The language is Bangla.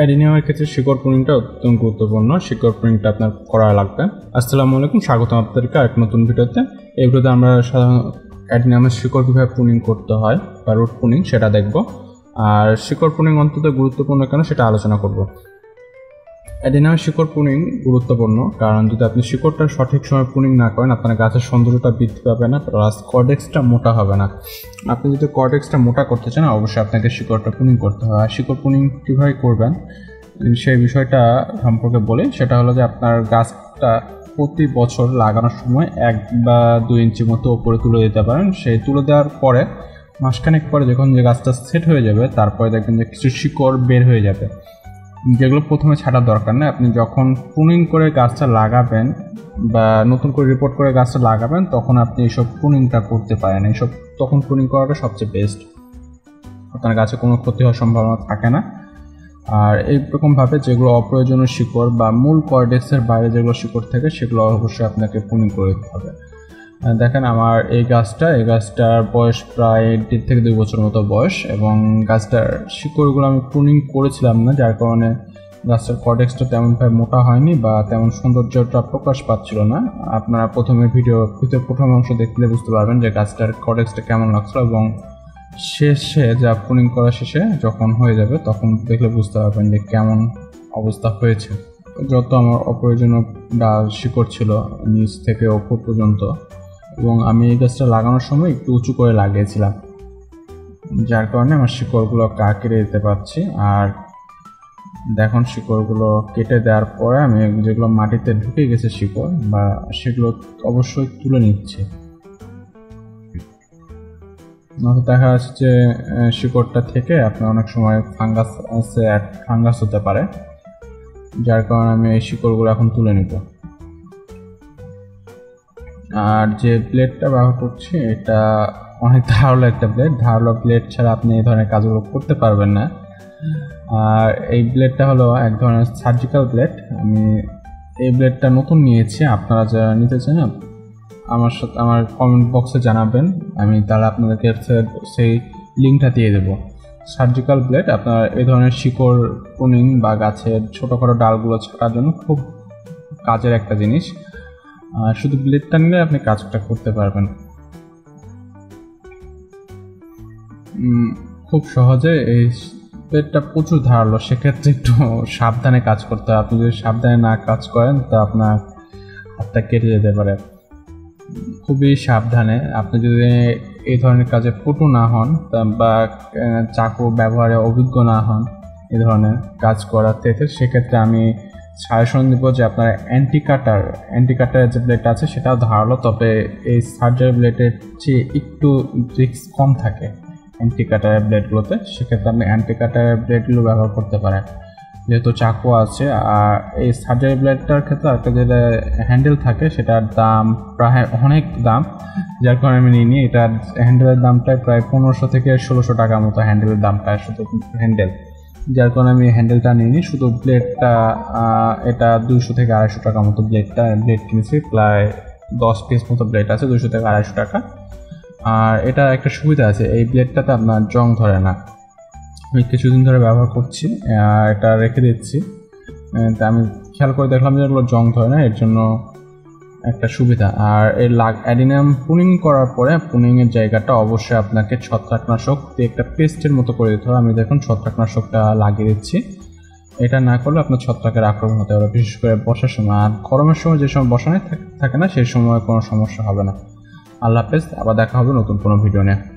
অ্যাডিনিয়ামের ক্ষেত্রে শিকড় প্রিন্টটা অত্যন্ত গুরুত্বপূর্ণ, শিকড় প্রিন্টটা আপনার করা লাগবে। আসসালামু আলাইকুম, স্বাগতম আপনাদেরকে এক নতুন ভিডিওতে। এই ভিডিওতে আমরা সাধারণত অ্যাডিনিয়ামের শিকড় কীভাবে পুনিং করতে হয়, বা রুট পুনিং সেটা দেখব। আর শিকড় পুনিং অন্তত গুরুত্বপূর্ণ কেন সেটা আলোচনা করব। অ্যাডিনিয়ামের শিকড় পুনিং গুরুত্বপূর্ণ, কারণ যদি আপনি শিকড়টা সঠিক সময় পুনিং না করেন, আপনার গাছের সৌন্দর্যটা বৃদ্ধি পাবে না, প্লাস কর্ডেক্সটা মোটা হবে না। আপনি যদি কর্ডেক্সটা মোটা করতে চান, অবশ্যই আপনাকে শিকড়টা পুনিং করতে হবে। আর শিকড় পুনিং কীভাবে করবেন, সেই বিষয়টা সম্পর্কে বলি। সেটা হলো যে আপনার গাছটা প্রতি বছর লাগানোর সময় এক বা দুই ইঞ্চি মতো ওপরে তুলে দিতে পারেন। সেই তুলে দেওয়ার পরে মাসখানেক পরে যখন যে গাছটা সেট হয়ে যাবে, তারপরে দেখবেন যে কিছু শিকড় বের হয়ে যাবে। যেগুলো প্রথমে ছাড়ার দরকার নেই। আপনি যখন প্রুনিং করে গাছটা লাগাবেন বা নতুন করে রিপোর্ট করে গাছটা লাগাবেন, তখন আপনি এইসব প্রুনিংটা করতে পারেন। এইসব তখন প্রুনিং করাটা সবচেয়ে বেস্ট আপনার গাছে কোনো ক্ষতি হওয়ার সম্ভাবনা থাকে না। আর এইরকমভাবে যেগুলো অপ্রয়োজনীয় শিকড় বা মূল কর্ডেক্সের বাইরে যেগুলো শিকড় থাকে, সেগুলো অবশ্যই আপনাকে প্রুনিং করে দিতে হবে। দেখেন আমার এই গাছটা, এই গাছটার বয়স প্রায় দেড় থেকে দুই বছর মতো বয়স এবং গাছটার শিকড়গুলো আমি প্রুনিং করেছিলাম না, যার কারণে গাছটার কডেক্সটা তেমনভাবে মোটা হয়নি বা তেমন সৌন্দর্যটা প্রকাশ পাচ্ছিল না। আপনারা প্রথমে ভিডিও ভিতরে প্রথম অংশ দেখলে বুঝতে পারবেন যে গাছটার কডেক্সটা কেমন লাগছিল এবং শেষে যা প্রুনিং করা শেষে যখন হয়ে যাবে তখন দেখলে বুঝতে পারবেন যে কেমন অবস্থা হয়েছে। যত আমার অপ্রয়োজনীয় ডাল শিকড় ছিল নিচ থেকে ওপর পর্যন্ত। এবং আমি এই গাছটা লাগানোর সময় একটু উঁচু করে লাগিয়েছিলাম। যার কারণে আমার শিকড়গুলো কা দিতে পারছি। আর দেখুন, শিকড়গুলো কেটে দেওয়ার পরে আমি যেগুলো মাটিতে ঢুকে গেছে শিকড় বা সেগুলো অবশ্যই তুলে নিচ্ছে। নয়তো দেখা যাচ্ছে যে শিকড়টা থেকে আপনার অনেক সময় ফাঙ্গাস ফাঙ্গাস হতে পারে। যার কারণে আমি এই শিকড়গুলো এখন তুলে নিব। আর যে ব্লেডটা ব্যবহার করছি, এটা অনেক ধারালো একটা ব্লেড ধারালো ব্লেড ছাড়া আপনি এই ধরনের কাজগুলো করতে পারবেন না। আর এই ব্লেডটা হলো এক ধরনের সার্জিক্যাল ব্লেড আমি এই ব্লেডটা নতুন নিয়েছি, আপনারা যারা নিতে চান, আমার সাথে, আমার কমেন্ট বক্সে জানাবেন। আমি তাহলে আপনাদেরকে সেই লিঙ্কটা দিয়ে দেবো। সার্জিক্যাল ব্লেড আপনার এই ধরনের শিকড় প্রুনিং বা গাছের ছোটোখাটো ডালগুলো ছাটার জন্য খুব কাজের একটা জিনিস। শুধু ব্লেডটা নিলে আপনি কাজটা করতে পারবেন। খুব সহজে এই ব্লেডটা প্রচুর ধারালো, সেক্ষেত্রে একটু সাবধানে কাজ করতে হয়। আপনি যদি সাবধানে না কাজ করেন, তো আপনার হাতটা কেটে যেতে পারে। খুবই সাবধানে। আপনি যদি এই ধরনের কাজে পটু না হন বা চাকু ব্যবহারে অভিজ্ঞ না হন, এই ধরনের কাজ করার করাতে সেক্ষেত্রে আমি সাজেশন দিব যে আপনার অ্যান্টি কাটার অ্যান্টি কাটারের যে ব্লেড আছে সেটাও ধারালো, তবে এই সার্জারি ব্লেডের চেয়ে একটু রিক্স কম থাকে অ্যান্টি কাটারের ব্লেডগুলোতে সেক্ষেত্রে আপনি অ্যান্টি ব্লেডগুলো ব্যবহার করতে পারেন। যেহেতু চাকু আছে, আর এই সার্জারি ব্লেডটার ক্ষেত্রে একটা যেটা হ্যান্ডেল থাকে, সেটার দাম প্রায় অনেক দাম। যার কারণে আমি নিই নি এটার হ্যান্ডেলের দামটা প্রায় পনেরোশো থেকে ষোলোশো টাকার মতো হ্যান্ডেলের দামটা শুধু হ্যান্ডেল যার কারণে আমি হ্যান্ডেলটা নিইনি। শুধু ব্লেডটা এটা দুইশো থেকে আড়াইশো টাকার মতো ব্লেডটা ব্লেড কিনেছি। প্রায় দশ পিস মতো ব্লেড আছে দুশো থেকে আড়াইশো টাকা। আর এটা একটা সুবিধা আছে, এই ব্লেডটাতে আপনার জং ধরে না। আমি কিছুদিন ধরে ব্যবহার করছি এটা রেখে দিচ্ছি। তা আমি খেয়াল করে দেখলাম যে এগুলো জং ধরে না, এর জন্য একটা সুবিধা। আর এর লাগ, অ্যাডিনাম পুনিং করার পরে পুনিংয়ের জায়গাটা অবশ্যই আপনাকে ছত্রাকনাশক দিয়ে একটা পেস্টের মতো করে দিতে হবে। আমি দেখুন ছত্রাকনাশকটা লাগিয়ে দিচ্ছি। এটা না করলে আপনার ছত্রাকের আক্রমণ হতে পারে, বিশেষ করে বর্ষার সময়। আর গরমের সময় যে সময় বসানো থাকে না সেই সময় কোনো সমস্যা হবে না। আল্লাহ হাফেজ, আবার দেখা হবে নতুন কোনো ভিডিও নিয়ে।